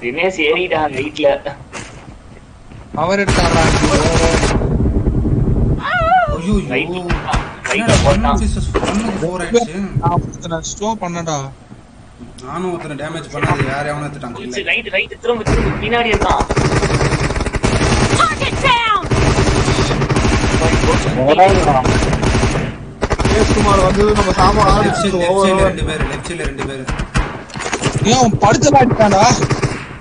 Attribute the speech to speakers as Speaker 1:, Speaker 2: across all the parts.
Speaker 1: தினேஷ் ஏறிடா வெயிட்ல
Speaker 2: அவர் எடுத்தாரா
Speaker 3: ஐயோ.
Speaker 1: ரைட்
Speaker 3: ஐயோ
Speaker 1: ரைட்ல போட்டான்
Speaker 2: நான் ஸ்டோ பண்ணடா
Speaker 3: நானும் ஒருத்தனை டேமேஜ் பண்ணாது வேற எவனும் எடுத்துட்டாங்க.
Speaker 1: ரைட் ரைட் திரும்ப திரும்ப. பின்னாடி இருக்கான்!
Speaker 4: சுமார் வந்து நம்ம
Speaker 3: லெஃப்ட் சைடுல ரெண்டு பேர் லெஃப்ட் சைடுல ரெண்டு பேர்.
Speaker 2: ஏன் அவன் படுத்தலாம்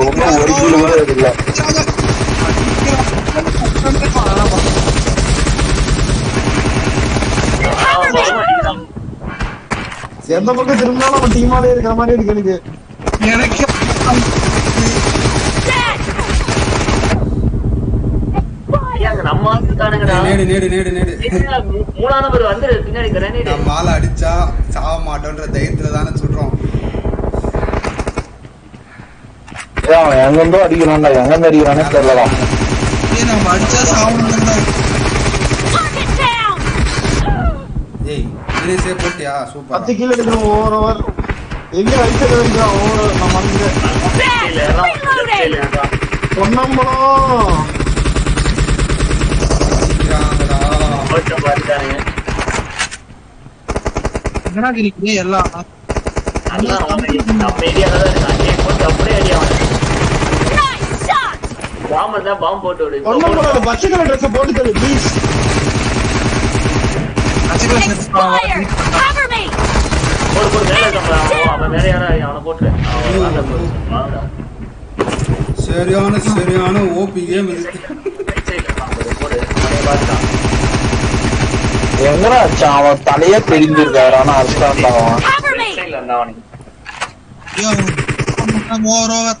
Speaker 4: ஓவர் எந்த பக்கம் திரும்பினாலும் நம்ம டீமாலே இருக்கிற மாதிரி இருக்கு எனக்கு.
Speaker 2: எனக்கு!
Speaker 1: நம்ம
Speaker 3: நேடு நேடு நேடு. நேடு
Speaker 1: மூணாவது நம்பர் வந்து பின்னாடி கிரனேட்
Speaker 3: நம்ம ஆளை அடிச்சா சாவ மாட்டோன்ற தைரியத்துல தானே சொல்றோம்.
Speaker 5: அவன் எங்கிருந்தோ அடிக்கிறான்டா எங்கிருந்து அடிக்கிறானே தெரியலாம்
Speaker 2: ஏய் நம்ம அடிச்சா சாவணும்!
Speaker 3: ஏய் போட்டியா? சூப்பர்.
Speaker 4: பத்து கிலோ எடுக்கணும் ஓவர் ஓவர் எங்க அடிச்சது வைக்கிறான் ஓவர்
Speaker 6: Dead! Reloading!
Speaker 4: பொன்னம்பலம்.
Speaker 2: என்னடா எல்லாம்
Speaker 1: நம்ம ஏரியால தான் அப்படியே! பாம்பு தான் பாம்பு போட்டு விடு இப்போ
Speaker 4: பொன்னம்பலம்
Speaker 1: போடு.
Speaker 4: பச்சை கலர் ட்ரெஸ் போட்டு தரு ப்ளீஸ்
Speaker 6: Expired! Cover me!
Speaker 1: போடு போடு மேல இருக்கான் அவன் அவன் வேற யாரா அவனை போட்டு அவன் வாங்க போடு. வாங்கடா.
Speaker 3: சரியான சரியான ஓபி கேம்
Speaker 5: எங்கடா அவன் தலையே தெரிஞ்சிருக்காரு ஆனா அடிச்சான்டா அவன்
Speaker 2: ஓவர் ஓவர்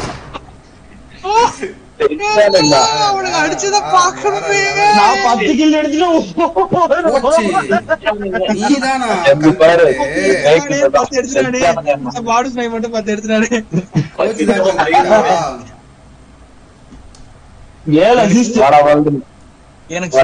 Speaker 4: நான் பத்து கில் எடுத்துட்டு
Speaker 2: பாடு ஸ்னை மட்டும் பத்து
Speaker 3: தான்
Speaker 5: ஏழு அசிஸ்ட்
Speaker 2: எனக்கு